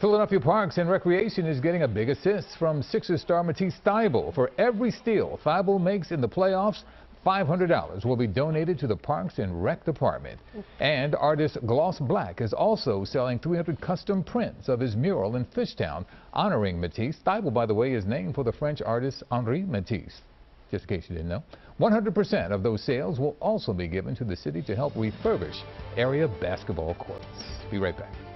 Philadelphia Parks and Recreation is getting a big assist from Sixers star Matisse Thybulle. For every steal Thybulle makes in the playoffs, $500 will be donated to the Parks and Rec Department. And artist Gloss Black is also selling 300 custom prints of his mural in Fishtown, honoring Matisse. Thybulle, by the way, is named for the French artist Henri Matisse. Just in case you didn't know, 100% of those sales will also be given to the city to help refurbish area basketball courts. Be right back.